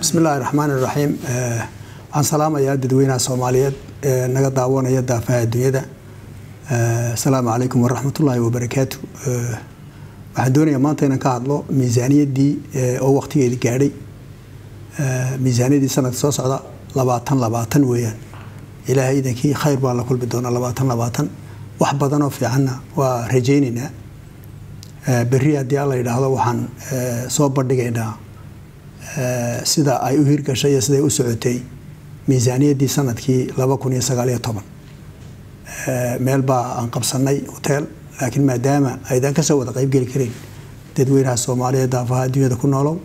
bismillahi raxmaan iraxiim waxaan salaamayaa dadweynaha soomaaliyeed ee naga daawanaya daafaha adduunyada. Asalaamu calaykum waraxmatullaahi wabarakaatu waxaan doonayaa maanta inaan ka hadlo miisaaniyaddii oo waqtigeedi gaadhay. Miisaaniyaddii sanadka soo socda labaatan labaatan weeyaan. Ilaahay idankii khayr baa la kulmi doonaa labaatan labaatan. Wax badanoo fiicanna waa rajaynaynaa. Berri haddii alla yidhaahdo waxaan soo bandhigaynaa sida ay u hirgashay iyo siday u socotay miisaaniyaddii sannadkii laba kun iyo sagaal iyo toban meel baa aan qabsanay hoteel laakiin maadaama aydaan ka soo wada qaybgeli karin dadweynaha soomaaliyeed daafaha adduunyada ku noolow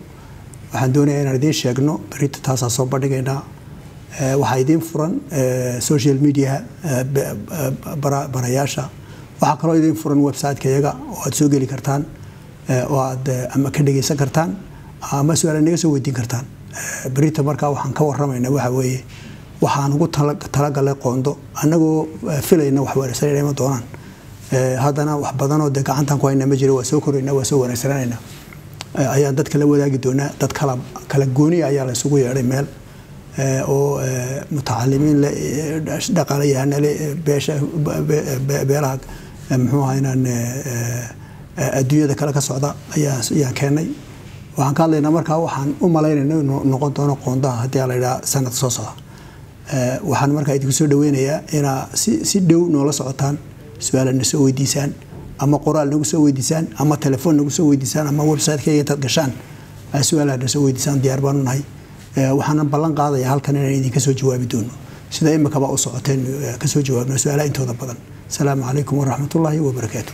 waxaan doonayaa inaan idiin sheegno berita taasaa soo bandhigaynaa. Waxaa idiin furan social mediaha barayaasha. Waxaa kaloo idiin furan website-ka iyaga oo aad soo geli kartaan oo aad ama ka dhegeysan kartaan ama su'aala naga soo weydiin kartaan. Berita markaa waxaan ka waramaynaa waxa weeye waxaan ugu talagalay qoondo annagoo filayna wax wanaagsanayna ma doonaan. Haddana wax badanoo de gacantan ku hayna ma jiro waa soo koraynaa waa soo wanaagsananayna ayaan dadka la wadaagi doonaa dad kala kala gooniya ayaa la yeedhay meel. Oo mutacalimiin le dhaqaalayahanna le beesha beelaha muxuu ahaa adduunyada kale ka socda ayaa ayaan keenay waxaan ka hadlaynaa markaa waxaan u malaynayna inuu noqon doono qoondaha haddii a la yidhaha sanadka soo socda. Waxaan markaa idinku soo dhaweynayaa inaa si si dhow noola socotaan su'aala na soo weydiisaan ama qoraal nagu soo weydiisaan ama telefoon nagu soo weydiisaan ama website-kayga intaad gashaan su'aalaha na soo weydiisaan diyaar baanu nahay. Waxaana ballan qaadaya halkan inaan idinka soo jawaabi doono. Sida imikaba u socoteen ka soo jawaabno su'aalaha intooda badan. Asalaamu calaykum waraxmatullaahi wabarakaatu